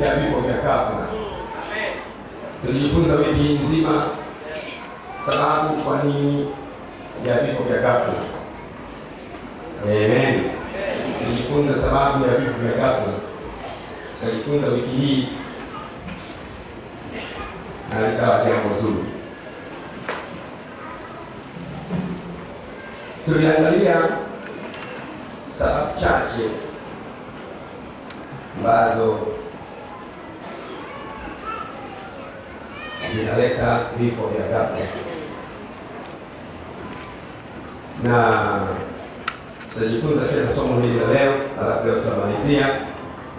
ya vifo vya ghafla. Tulijifunza wiki nzima sababu kwa nini ya vifo vya ghafla. Amen. Tulijifunza sababu ya vifo vya ghafla. Tukajifunza wiki hii na likawa jambo zuri. Tuliangalia sababu chache ambazo zinaleta vifo vya ghafla, na tutajifunza tena somo hili la leo, alafu leo tutamalizia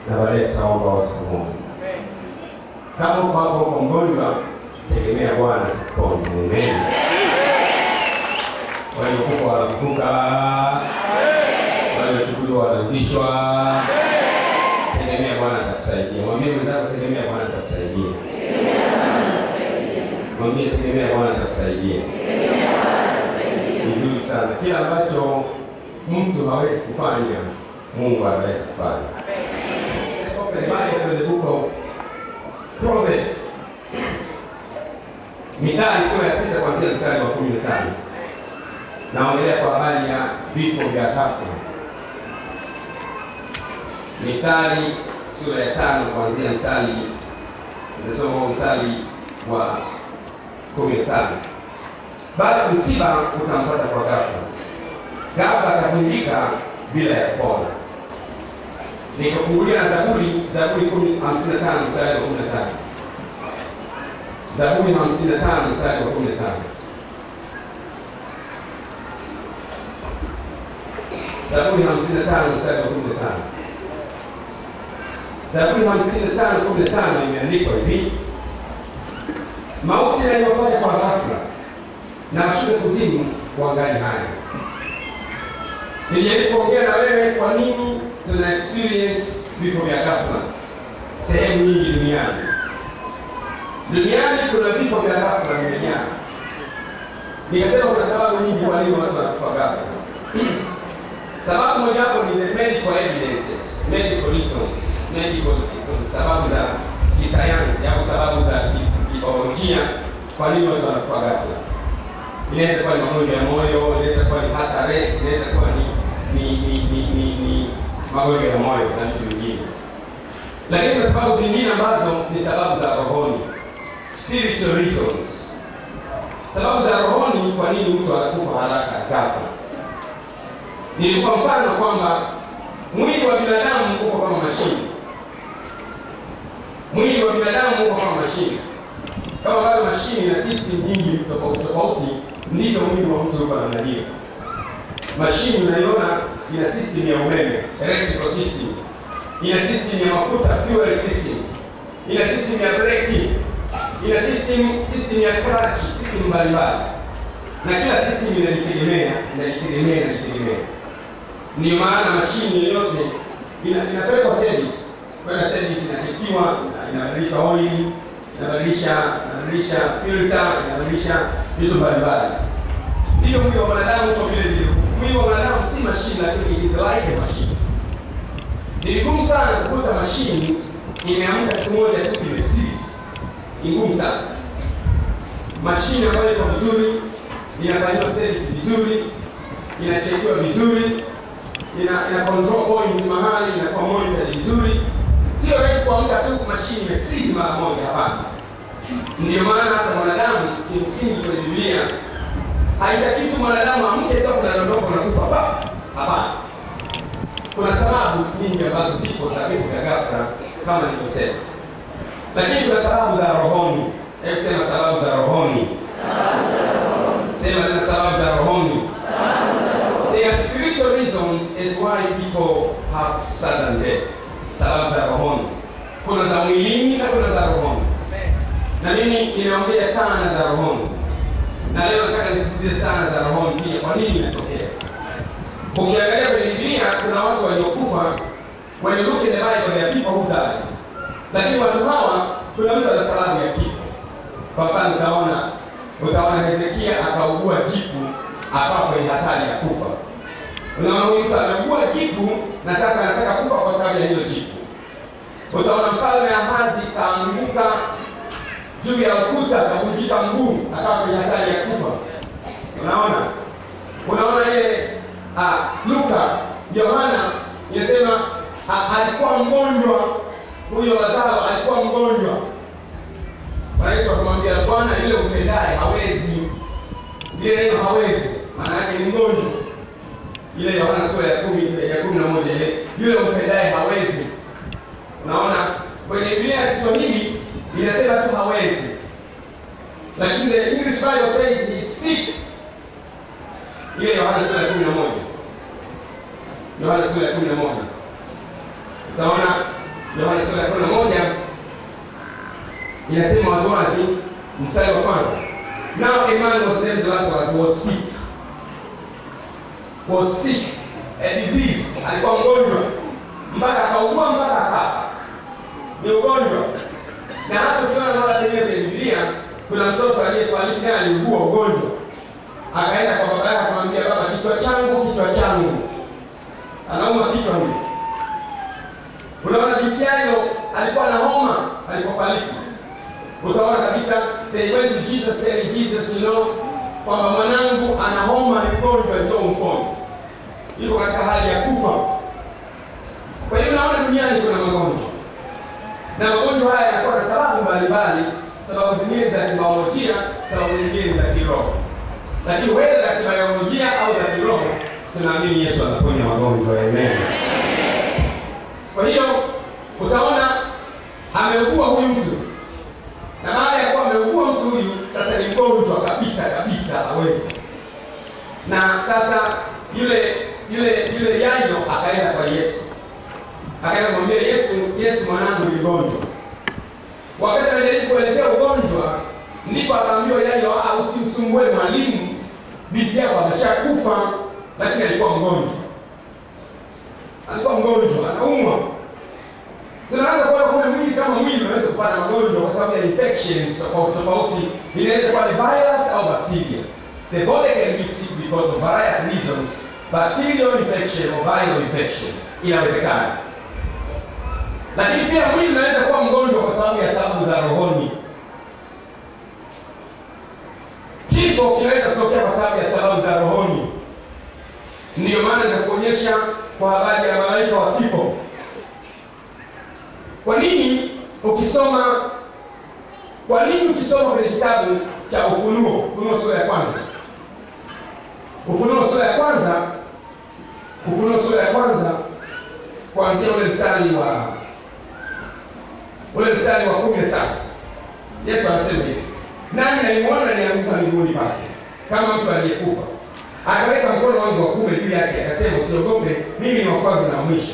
na baadaye tutaomba wote pamoja. Kama uko hapo uko mgonjwa, tegemea Bwana akuponye. Amen. Waliokufa wanafufuka, waliochukuliwa wanarudishwa. Tegemea Bwana atakusaidia. Mwambie mwenzako, tegemea Bwana atakusaidia. Mwambie tegemea Bwana atakusaidia. Vizuri sana. Kila ambacho mtu hawezi kufanya, Mungu anaweza kufanya. Open the. Mithali sura ya sita kuanzia mstari wa kumi na tano. Naongelea kwa habari ya vifo vya ghafla. Mithali sura ya tano kuanzia mstari nimesoma mstari wa kumi na tano. Basi msiba utampata kwa ghafla, ghafla atavunjika bila ya kupona. Nikafungulia na Zaburi, Zaburi hamsini na tano mstari wa kumi na tano. Zaburi hamsini na tano mstari wa kumi na tano. Zaburi hamsini na tano mstari wa kumi na tano. Zaburi hamsini na tano kumi na tano imeandikwa hivi: mauti yaliyopaja kwa ghafla na shule kuzimu kuangali hayo nijaribu kuongea na wewe kwa nini tuna experience vifo vya ghafla sehemu nyingi duniani. Duniani kuna vifo vya ghafla vimejaa. Nikasema kuna sababu nyingi kwa nini watu wanakufa ghafla. Sababu mojawapo ni medical evidences, medical reasons, medical reasons, sababu za kisayansi au sababu za ki- kibiolojia kwa nini watu wanakufa ghafla. Inaweza kuwa ni magonjwa ya moyo, inaweza kuwa ni hata res, inaweza kuwa ni ni ni ni, ni, ni magonjwa ya moyo na vitu vingine. Lakini kwa sababu zingine ambazo ni sababu za rohoni, spiritual reasons. Sababu za rohoni, kwa nini mtu anakufa haraka ghafla? Nilikuwa mfano kwamba mwili wa binadamu uko kama mashine. Mwili wa binadamu uko kama mashine. Kama bado mashine na system nyingi tofauti tofauti, ndivyo mwili wa mtu uko namna hiyo. Mashine unaiona ina system ya umeme, electrical system, ina system ya mafuta, fuel system, ina system ya breki, ina system system ya clutch, system mbalimbali, na kila system inajitegemea, inajitegemea, inajitegemea. Ndio maana mashine yoyote ina- inapelekwa service, kwenda service inachekiwa, ina- inabadilisha oil, inabadilisha inabadilisha filter, inabadilisha vitu mbalimbali. Ndio mwili wa mwanadamu kwa vile vile. Mwili wa mwanadamu si mashine, lakini it is like a machine. Ni vigumu sana kukuta mashine imeamka siku moja tu imesisi. Ni ngumu sana. Mashine ambayo iko vizuri, inafanyiwa service vizuri, inachekiwa vizuri, ina, ina control point mahali, inakuwa monitored vizuri. Sio rahisi kuamka tu mashine sisi mara moja, hapana. Ndio maana hata mwanadamu kimsingi kwenye dunia haitaki tu mwanadamu amke tu kunadondoka unakufa pa. Hapana, kuna sababu nyingi ambazo zipo za vifo vya ghafla kama nilivyosema, lakini kuna sababu za rohoni. Hebu sema sababu za rohoni. Sema tena sababu za rohoni. There are spiritual reasons as why people have sudden death. Sababu za rohoni. Kuna za mwilini na kuna za rohoni. Na mimi ninaongea sana za rohoni. Na leo nataka nisisitize sana za rohoni pia kwa nini inatokea. Ukiangalia kwenye Biblia kuna watu waliokufa when you look in the Bible there are people who. Lakini watu hawa kuna mtu ana salamu ya kifo. Kwa mfano utaona utaona Hezekia akaugua jipu, akawa kwenye hatari ya kufa. Unaona mtu ameugua jipu na sasa anataka kufa kwa sababu ya hilo jipu. Utaona mfalme Ahazi kaanguka juu ya ukuta na akavunjika mguu, akawa kwenye hatari ya kufa. Unaona, unaona ile ah, Luka Yohana inasema ah, alikuwa mgonjwa huyo Lazaro alikuwa mgonjwa. Bwana Yesu akamwambia, Bwana, yule umpendaye hawezi. Ile neno hawezi maana yake ni mgonjwa. Ile Yohana sura ya kumi ya kumi na moja ile yule umpendaye hawezi. Unaona, kwenye Biblia ya Kiswahili inasema tu hawezi, lakini the English Bible says he sick. Ile Yohana sura ya kumi na moja. Yohana sura ya kumi na moja. Utaona Yohana sura ya kumi na moja inasema waziwazi, mstari wa kwanza, now a man was named Lazarus was sick, was sick a disease, alikuwa mgonjwa mpaka akaugua mpaka akafa, ni ugonjwa. Na hata ukiona mara nyingine kwenye kuna mtoto aliyefariki naye aliugua ugonjwa, akaenda kwa baba yake akamwambia, baba, kichwa changu, kichwa changu, anauma kichwa huyu. Unaona binti yayo alikuwa na homa alipofariki. Utaona kabisa they went to Jesus tell Jesus you know kwamba mwanangu ana homa, ni mgonjwa, njoo umponye. Yuko katika hali ya kufa. Kwa hiyo naona duniani kuna magonjwa na magonjwa haya yanakuwa na sababu mbalimbali, sababu zingine za kibiolojia, sababu nyingine za kiroho, lakini wewe za kibiolojia au za kiroho, tunaamini Yesu anaponya magonjwa. Amen. Kwa hiyo utaona ameugua huyu mtu, na baada ya kuwa ameugua mtu huyu, sasa ni mgonjwa kabisa kabisa, hawezi. Na sasa yule yule yule Yairo akaenda kwa Yesu, akaenda kumwambia Yesu, Yesu, mwanangu ni mgonjwa. Wakati anajaribu kuelezea ugonjwa, ndipo akaambiwa Yairo, usimsumbue mwalimu, binti yako ameshakufa, lakini alikuwa mgonjwa alikuwa mgonjwa, anaumwa. Tunaanza kuona kumbe mwili kama mwili unaweza kupata magonjwa kwa sababu ya infections tofauti tofauti. Inaweza kuwa ni virus au bacteria. The body can be sick because of various reasons. Bacterial infection au viral infection inawezekana, lakini pia mwili unaweza kuwa mgonjwa kwa sababu ya sababu za rohoni. Kifo kinaweza kutokea kwa sababu ya sababu za rohoni. Ndiyo maana nitakuonyesha kwa habari ya malaika wa kifo. Kwa nini ukisoma, kwa nini ukisoma kwenye kitabu cha Ufunuo, Ufunuo sura ya kwanza, Ufunuo sura ya kwanza, Ufunuo sura ya kwanza, kuanzia ule mstari wa ule mstari wa kumi na saba. Yesu anasema hivi, nami nalimwona nianguka miguuni pake kama mtu aliyekufa. Akaweka mkono wangu wa kuume juu yake, akasema, usiogope, mimi ni wa kwanza na mwisho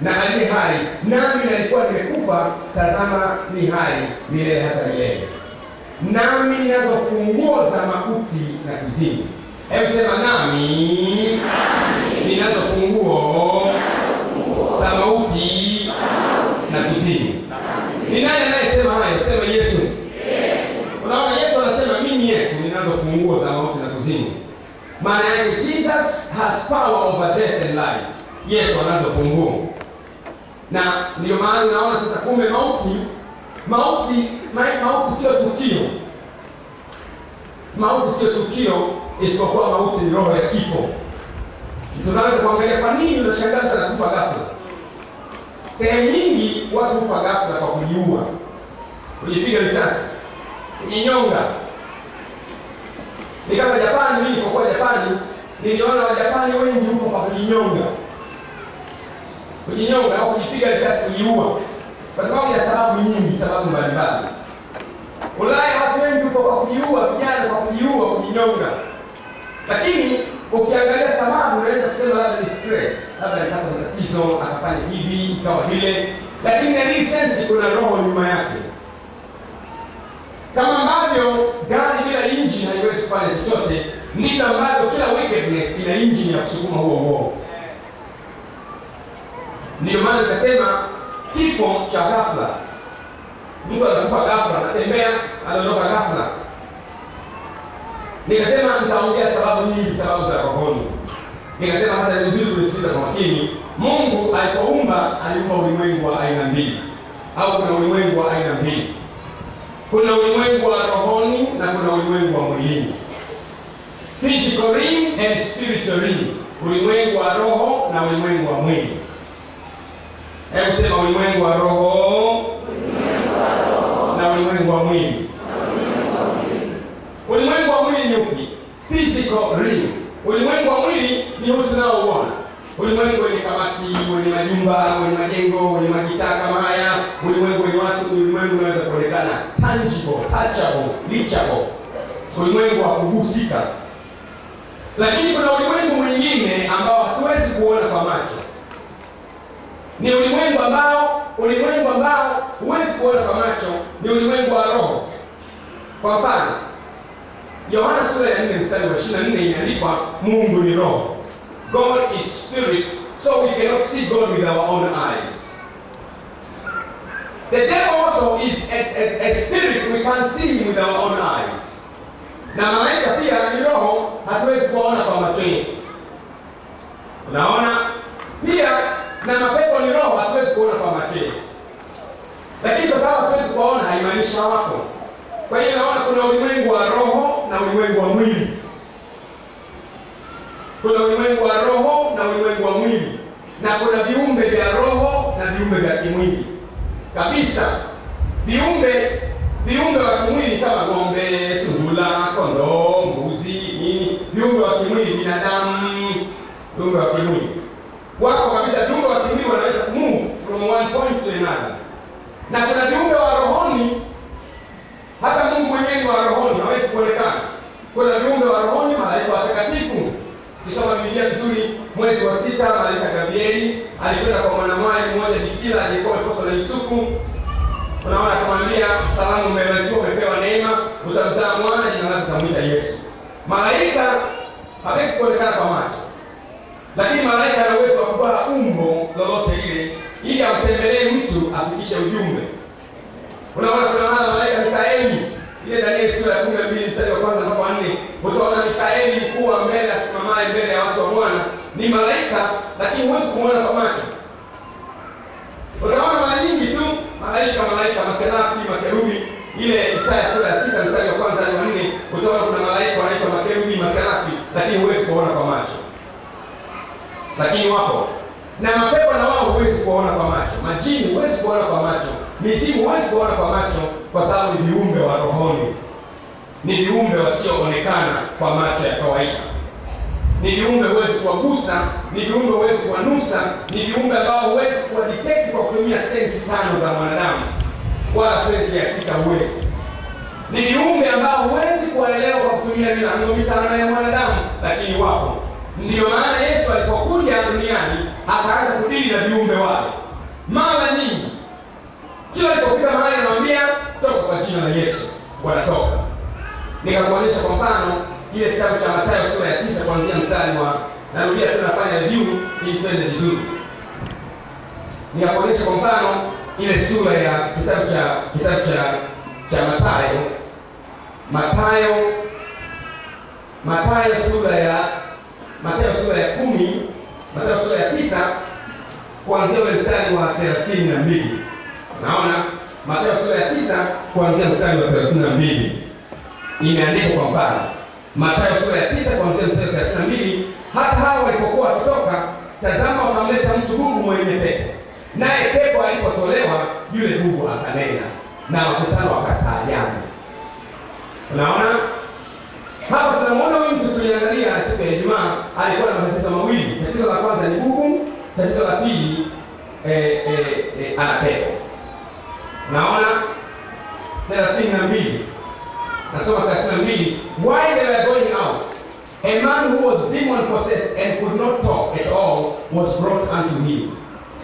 na aliye hai, nami nalikuwa nimekufa, tazama ni hai milele hata milele, nami ninazo funguo za mauti na kuzimu. Hebu sema nami ninazo funguo za mauti na kuzimu. Ni nani anayesema hayo? Sema Yesu. Unaona, Yesu anasema mimi Yesu ninazo funguo za mauti na kuzimu. Maana yake Jesus has power over death and life. Yesu anazo funguo, na ndio maana unaona sasa, kumbe mauti mauti ma, mauti sio tukio, mauti sio tukio, isipokuwa mauti ni roho ya kifo. Tunaweza kuangalia kwa nini unashangaa mtu anakufa ghafla. Sehemu nyingi watu hufa ghafla kwa kujiua, kujipiga risasi, kujinyonga ni kama Japani. Mimi nilipokuwa Japani niliona Wajapani wengi huko kwa kujinyonga, kujinyonga au kujipiga risasi, kujiua kwa sababu ya sababu nyingi, sababu mbalimbali. Ulaya watu wengi huko kwa kujiua, vijana kwa kujiua, kujinyonga. Lakini ukiangalia sababu, unaweza kusema labda ni stress, labda nipata matatizo akafanya hivi ikawa vile, lakini na hii sensi, kuna roho nyuma yake. Kama ambavyo gari bila injini haiwezi kufanya chochote, ndivyo ambavyo kila wickedness ina injini ya kusukuma huo uovu. Ndiyo maana nikasema kifo cha ghafla, mtu anakufa ghafla, anatembea anaondoka ghafla, Nikasema nitaongea sababu nyingi, sababu za rohoni. Nikasema hasa ni vizuri kunisikiza kwa makini. Mungu alipoumba aliumba ulimwengu wa aina mbili, au kuna ulimwengu wa aina mbili. Kuna ulimwengu wa rohoni na kuna ulimwengu wa mwilini, physical realm and spiritual realm, ulimwengu wa roho na ulimwengu wa mwili. Hebu sema ulimwengu wa roho na ulimwengu wa mwili. Ulimwengu wa mwili ni upi? Physical realm. Ulimwengu wa mwili ni huu tunaouona, ulimwengu wenye kabati, wenye majumba, wenye majengo, wenye majitaa kama haya, ulimwengu wenye watu, ulimwengu unaweza kuonekana tangible, touchable, reachable, ulimwengu wa kugusika. Lakini kuna ulimwengu mwingine ambao hatuwezi kuona kwa macho, ni ulimwengu ambao ulimwengu ambao huwezi kuona kwa macho, ni ulimwengu wa roho. Kwa mfano Yohana sura ya 4 mstari wa 24 imeandikwa Mungu ni roho. God is spirit, so we cannot see God with our own eyes. The devil also is a, a, a spirit, we can't see him with our own eyes. Na malaika pia ni roho, hatuwezi kuona kwa macho yetu. Unaona? Pia na mapepo ni roho, hatuwezi kuona kwa macho yetu. Lakini kwa sababu hatuwezi kuona, haimaanishi hawako. Kwa hiyo naona kuna ulimwengu wa roho na ulimwengu wa mwili. Kuna ulimwengu wa roho na ulimwengu wa mwili, na kuna viumbe vya roho na viumbe vya kimwili kabisa. Viumbe viumbe wa kimwili kama ng'ombe, sungula, kondoo, mbuzi, nini, viumbe wa kimwili, binadamu, viumbe wa kimwili wako kabisa. Viumbe wa kimwili wanaweza move from one point to another, na kuna viumbe wa rohoni hata Mungu mwenyewe ni wa rohoni, hawezi kuonekana. Kuna viumbe wa rohoni, malaika watakatifu. Kisoma Biblia vizuri, mwezi wa sita, malaika Gabrieli alikwenda kwa mwanamwali mmoja bikira aliyekuwa ameposwa na Yusufu. Unaona, akamwambia salamu, umebarikiwa, umepewa neema, utamzaa mwana, jina lake utamwita Yesu. Malaika hawezi kuonekana kwa macho, lakini malaika ana uwezo wa kuvaa umbo lolote lile ili amtembelee mtu afikishe ujumbe. Unaona kuna mahala malaika Mikaeli ile Danieli sura ya 12 mstari wa kwanza mpaka wa 4 utaona Mikaeli mkuu wa mbele asimamaye mbele ya watu wa Bwana ni malaika, lakini huwezi kumwona kwa macho. Utaona mara nyingi tu malaika malaika maserafi makerubi. Ile Isaya sura ya 6 mstari wa kwanza hadi wa 4 utaona kuna malaika wanaitwa makerubi maserafi, lakini huwezi kuona kwa macho. Lakini wapo. Na mapepo na wao huwezi kuona kwa macho, majini huwezi kuona kwa macho, mizimu huwezi kuona kwa macho, kwa sababu ni viumbe wa rohoni, ni viumbe wasioonekana kwa macho ya kawaida, ni viumbe huwezi kuwagusa, ni viumbe huwezi kuwanusa, ni viumbe ambao huwezi kuwadetect kwa kutumia sensi tano za mwanadamu, wala sensi ya sita huwezi. Ni viumbe ambao huwezi kuwaelewa kwa kutumia milango mitano ya mwanadamu, lakini wapo. Ndiyo maana Yesu alipokuja duniani akaanza kudili na viumbe wale mara nyingi. Kila alipofika mahali anamwambia toka kwa jina la Yesu, wanatoka. Nikakuonyesha kwa mfano ile kitabu cha Mathayo sura ya tisa kuanzia mstari wa, narudia tena, nafanya review ili twende vizuri. Nikakuonyesha kwa mfano ile sura ya kitabu cha kitabu cha cha Mathayo, Mathayo, Mathayo sura ya Mathayo sura ya kumi, Mathayo sura ya tisa kuanzia ule mstari wa thelathini na mbili. Naona Mathayo sura ya tisa kuanzia mstari wa thelathini na mbili imeandikwa kwa mfano. Mathayo sura ya tisa kuanzia mstari wa thelathini na mbili hata hao walipokuwa wakitoka, tazama, wakamleta mtu bubu mwenye pepo, naye pepo alipotolewa, yule bubu akanena, na makutano wakastaajabu. Unaona hapa tunamwona huyu mtu tuliangalia siku ya Ijumaa alikuwa na matatizo mawili. Tatizo la kwanza ni bubu, tatizo la pili eh, eh, eh, ana pepo. Unaona thelathini na mbili nasoma thelathini na mbili while they were going out a man who was demon possessed and could not talk at all was brought unto him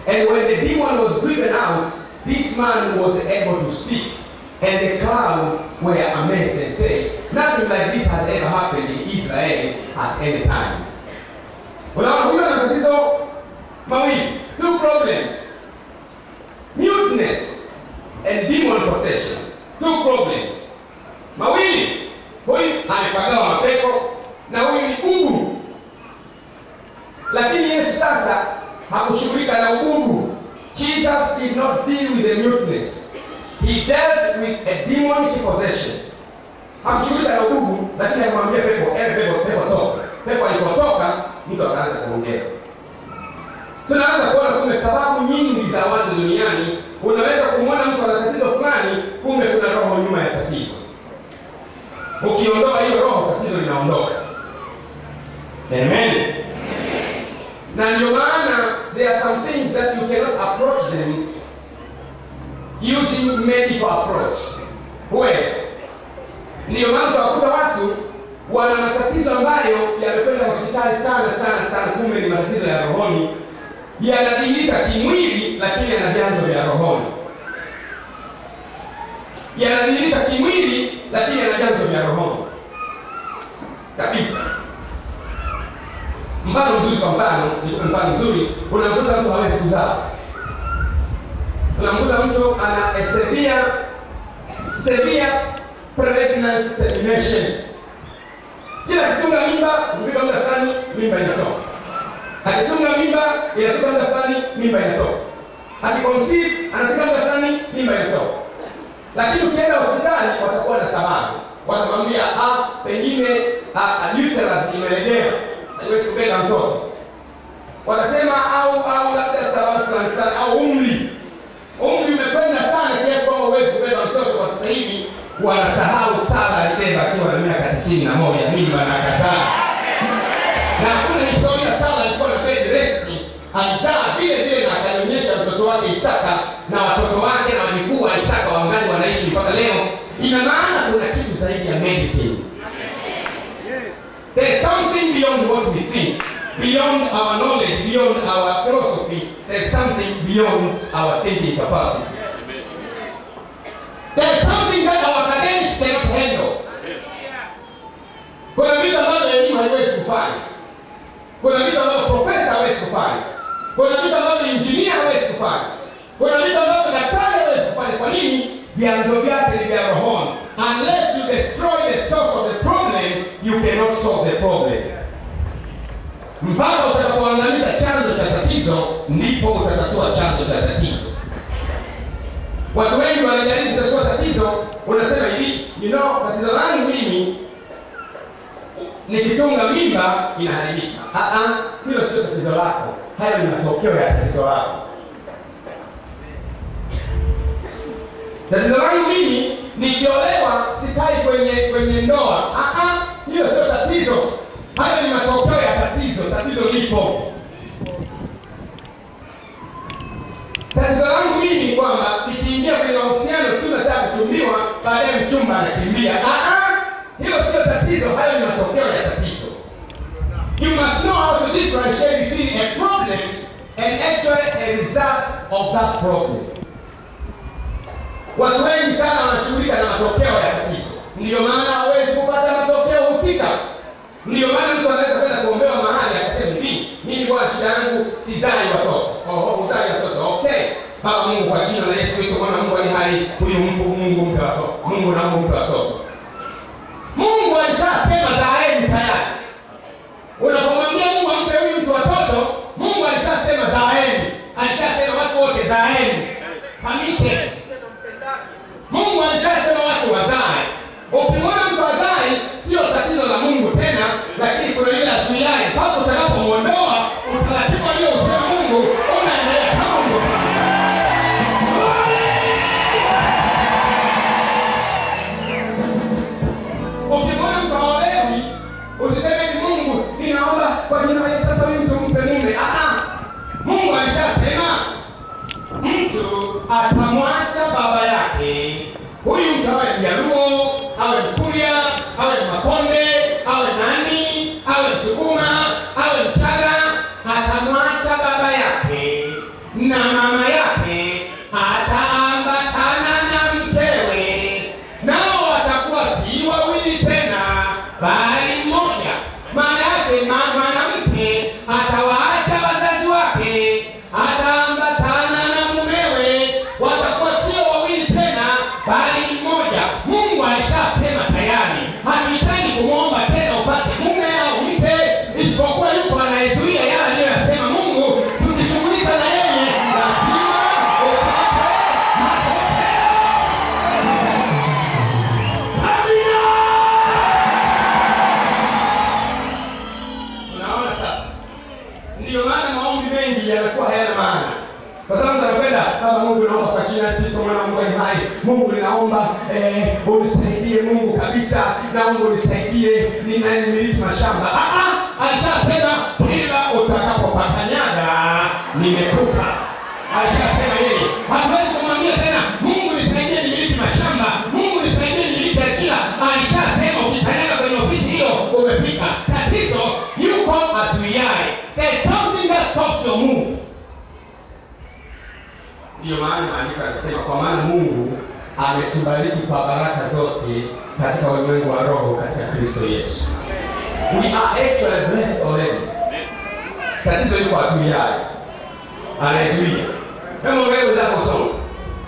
and when the demon was driven out this man was able to speak and the crowd were amazed and said nothing like this has ever happened in Israel at any time. Unaona huyo ana tatizo mawili, two problems. Muteness and demon possession. Two problems. Severe severe pregnancy termination. Kila akitunga mimba, kufika muda fulani mimba inatoka, akitunga mimba, inafika muda fulani mimba inatoka, akiconceive, anafika muda fulani mimba inatoka. Lakini ukienda hospitali, watakuwa na sababu, watakwambia ah, pengine ah, uterus imelegea haiwezi kubeba mtoto. Watasema au au labda sababu fulani fulani au umri. Umri umekwenda sana kiasi kwamba huwezi kubeba mtoto kwa sasa hivi. Wanasahau sala alibeba akiwa na miaka tisini na moja mimi na sana Na kuna historia sala alikuwa na bed rest. Alizaa vile vile na akanyonyesha mtoto wake Isaka na watoto wake na wajukuu wa Isaka wangali wanaishi mpaka leo. Ina maana kuna kitu zaidi ya medicine. There's something beyond what we think, beyond our knowledge, beyond our philosophy. There's something beyond our thinking capacity. There's something that our academics cannot handle. Kuna vitu ambavyo elimu. Kwa nini? Vyanzo vyake ni vya rohoni. Unless you destroy the source of the problem, you cannot solve the problem. Mpaka utakapoangamiza chanzo cha tatizo, ndipo utatatua chanzo cha tatizo. Watu wengi wanajaribu kutatua tatizo, unasema hivi, you know, tatizo langu mimi nikitunga mimba inaharibika. Ah ah, hilo sio tatizo lako, hayo ni matokeo ya tatizo lako. Tatizo langu mimi nikiolewa sikai kwenye kwenye ndoa. Hilo sio tatizo. Hayo ni matokeo ya tatizo. Tatizo lipo. Tatizo langu mimi ni kwamba nikiingia kwenye mahusiano tu nataka kuchumbiwa, baadaye mchumba anakimbia. Hilo sio tatizo. Hayo ni matokeo ya tatizo. You must know how to differentiate between a problem and actually a result of that problem. Watu wengi sana wanashughulika na matokeo ya tatizo, ndiyo maana hawezi kupata matokeo husika. Ndiyo maana mtu anaweza kwenda kuombewa mahali akasema hivi, mimi kwa shida yangu sizai watoto. Oh, uzai watoto. Okay. Baba Mungu, kwa jina la Yesu Kristo mwana Mungu ali hai, huyu Mungu Mungu mpe watoto. Mungu naomba mpe watoto. Mungu alishasema zaeni tayari. 我想帮 kabisa, nisaidie, ninayemiliki mashamba. Ah, ah, alishasema kila utakapopakanyaga nimekupa. Alishasema yeye, hatuwezi kumwambia tena Mungu nisaidie nimiliki mashamba, Mungu nisaidie nimiliki ajira. Alishasema ukikanyaga kwenye ofisi hiyo umefika. Tatizo yuko azuiaye. There's something that stops your move. Ndiyo maana maandiko yanasema kwa maana Mungu ametubariki kwa baraka zote katika ulimwengu wa roho katika Kristo Yesu. We are actually blessed already. Tatizo liko azuiaye, anayezuia. Hebu mbele zako usome,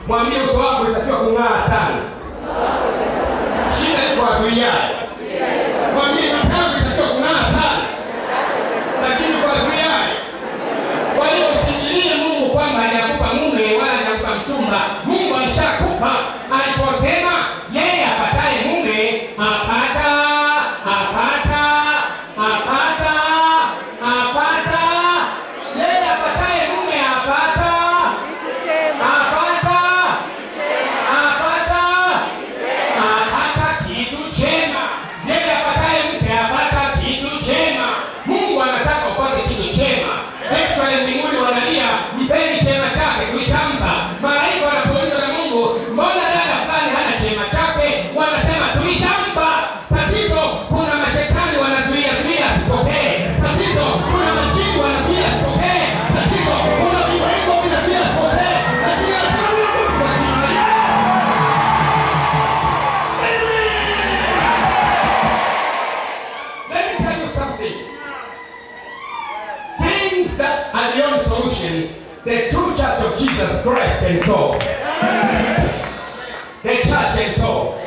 mwambie uso wako unatakiwa kung'aa sana. Shida liko azuiaye, The only solution, the true church of Jesus Christ can solve. The church can solve.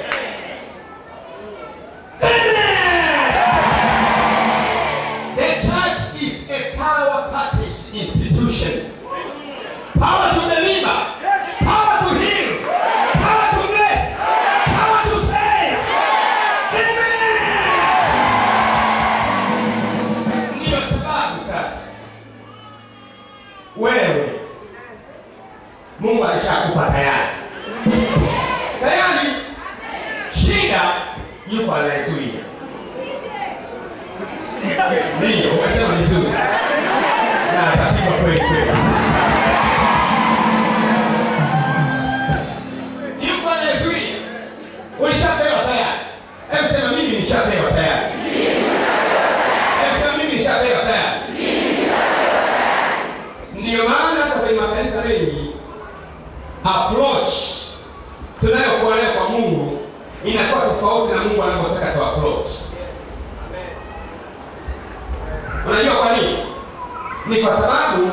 Ni kwa sababu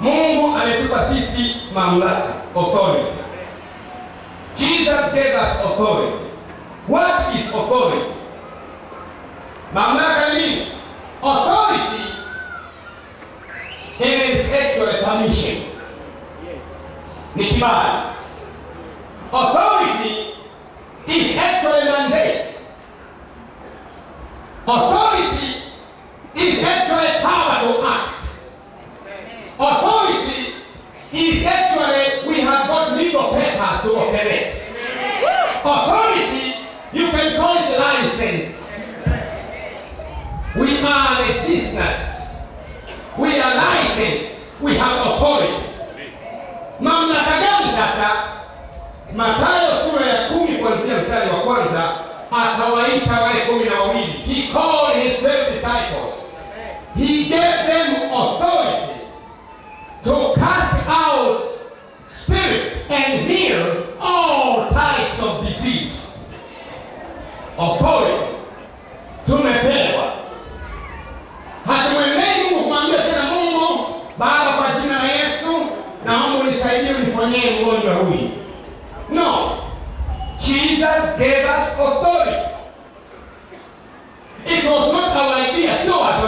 Mungu ametupa sisi mamlaka, authority. Jesus gave us authority. What is authority? Mamlaka ni authority. Authority is actually permission. Ni kibali. Authority is actually mandate. Authority Authority is actually we have got legal papers to operate. Authority, you can call it license. We are registered. We are licensed. We have authority. Mamlaka gani sasa? Mathayo sura ya kumi kuanzia mstari wa kwanza akawaita wale kumi na wawili. He called Authority tumepewa. Hatumwendei Mungu kumwambia tena, Mungu Baba, kwa jina la Yesu naomba unisaidie uniponyee mgonjwa huyu. No, Jesus gave us authority. It was not our idea, sio wazo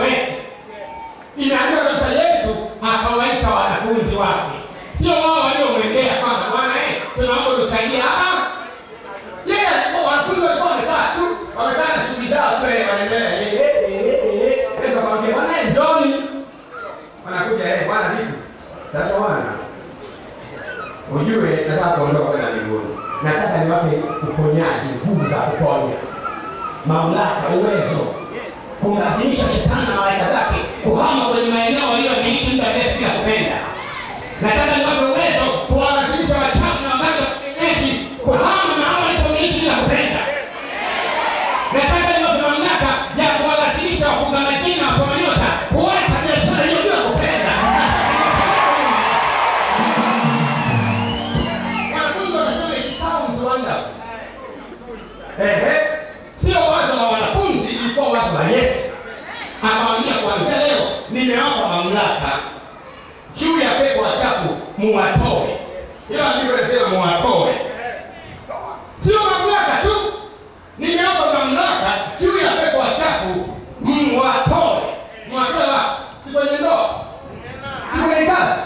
moja, mamlaka, uwezo. Kumlazimisha shetani na malaika zake kuhama kwenye nimewapa mamlaka juu ya pepo wachafu, muwatoe. Hiyo andiko linasema muwatoe, sio mamlaka tu, nimewapa mamlaka juu ya pepo wachafu, muwatoe. Muwatoe wapi? Si kwenye ndoa, si kwenye kazi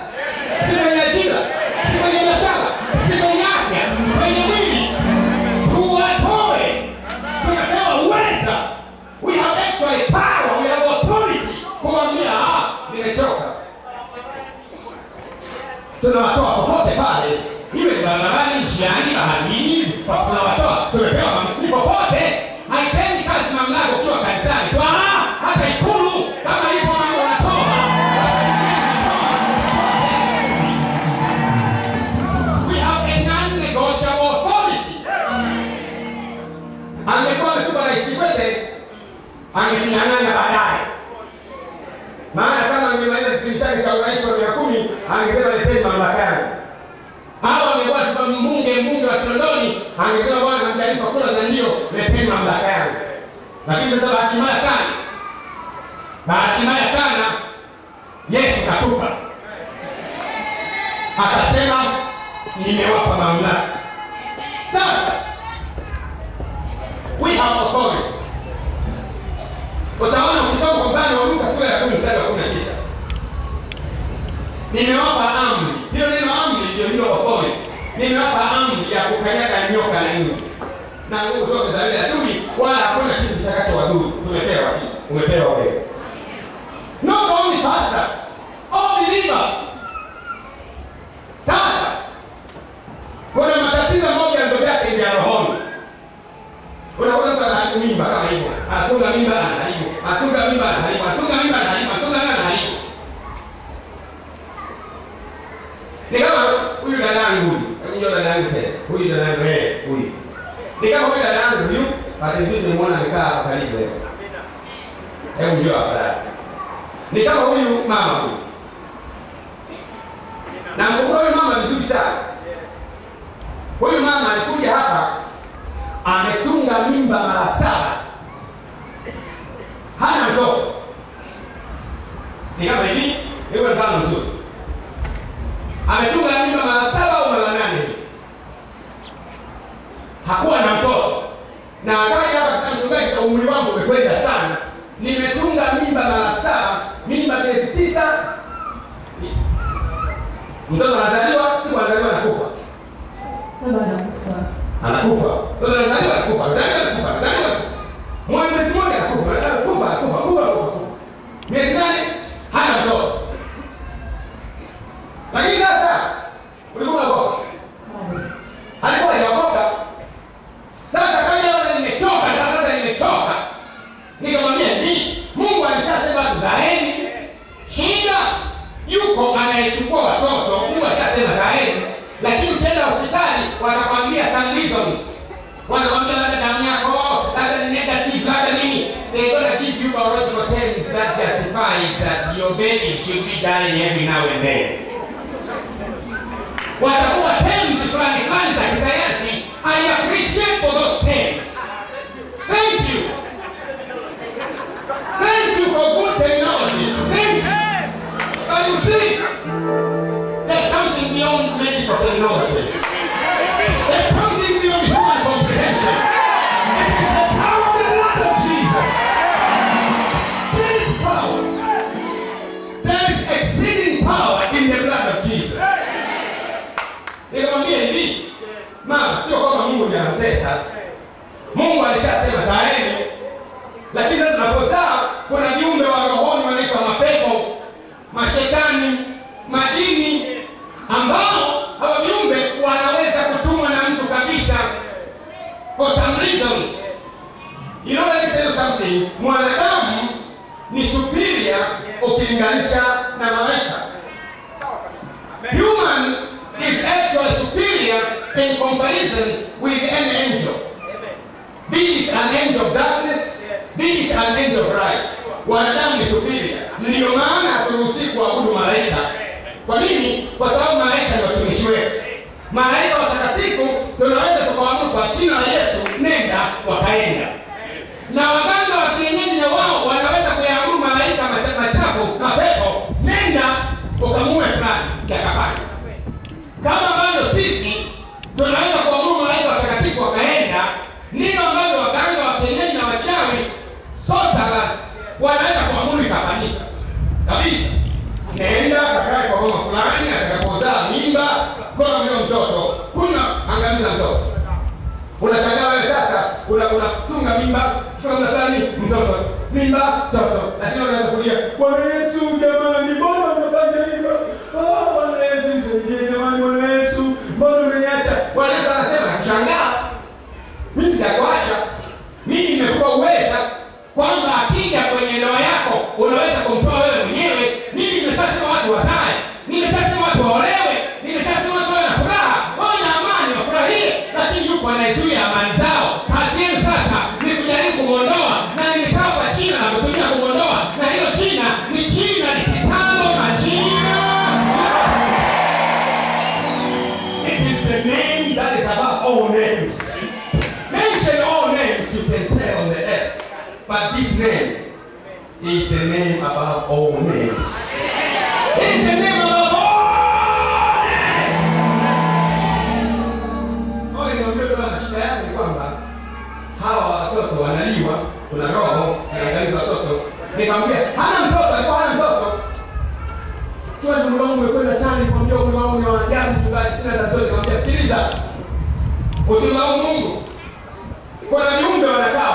爆弾 Bahati mbaya sana Yesu katupa, akasema nimewapa mamlaka. Sasa we have authority. Utaona ukisoma ubani wa Luka sura ya 10 mstari wa 19, nimewapa amri. Hilo neno amri ndio hilo authority. Nimewapa amri ya kukanyaga nyoka na nge na nguvu zote za ile adui, wala hakuna kitu kitakachowadhuru. Tumepewa sisi, umepewa wewe not only pastors, all believers. Sasa kuna matatizo moja yanatokea ya rohoni. Unakuta mtu ana mimba kama hivyo, atunga mimba anaharibu, atunga mimba anaharibu, atunga mimba anaharibu, atunga mimba anaharibu. Ni kama huyu dada yangu huyu, huyu dada yangu tena, huyu dada yangu eh, huyu. Ni kama huyu dada yangu huyu, bahati nzuri nimemwona amekaa karibu. Hebu njoo hapa dada ni kama huyu mama huyu. Na mkumbuka huyu mama vizuri sana. Huyu mama alikuja hapa ametunga mimba mara saba. Hana mtoto. Ni kama hivi. But this name is the name above all names. It's the name above all names. Kwa hiyo ndio ndio shida kwamba hawa watoto wanaliwa, kuna roho zinaangaliza watoto. Nikamwambia hana mtoto, alikuwa hana mtoto. Umekwenda sana, nikamwambia umri wangu ni mchungaji, sina tatizo. Nikamwambia sikiliza, usimlaumu Mungu, kuna viumbe wanakaa